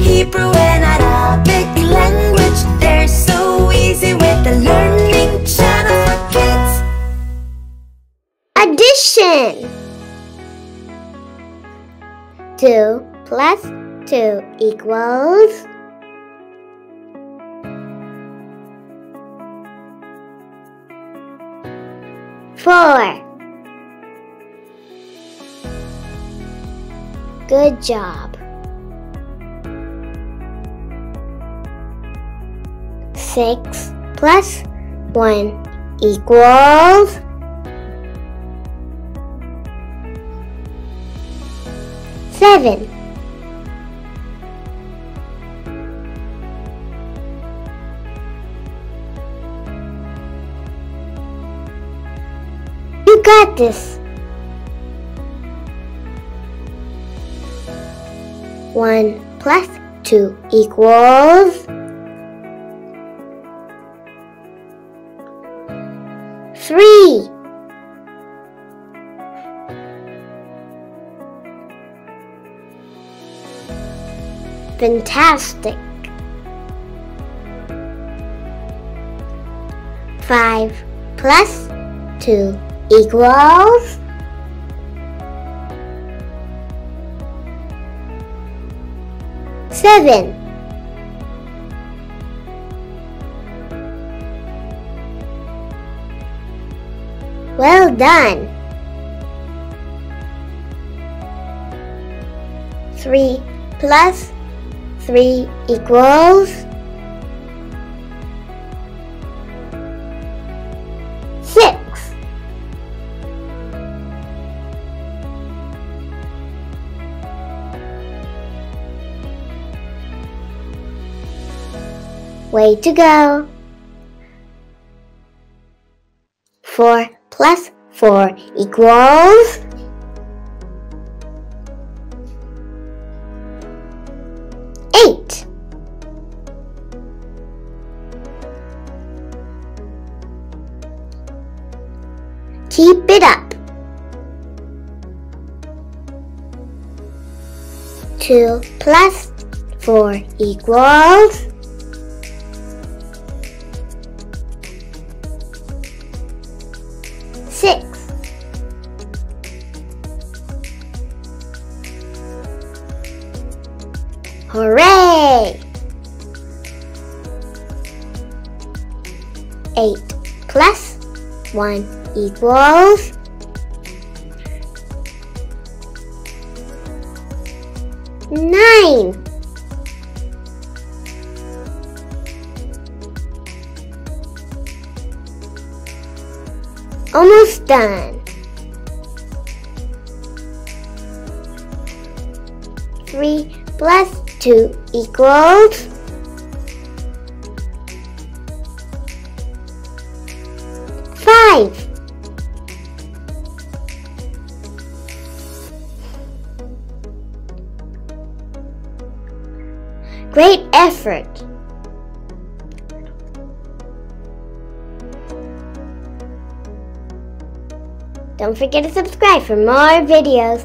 Hebrew and Arabic language. They're so easy with the Learning Channel for kids. Addition 2 plus 2 equals Four. Good job. Six plus one equals seven. You got this. One plus two equals three. Fantastic. Five plus two equals seven. Well done. Three plus three equals six. Way to go! Four plus four equals eight. Keep it up. Two plus four equals six. Hooray! Eight plus one equals nine. Almost done. Three plus two equals five. Great effort. Don't forget to subscribe for more videos.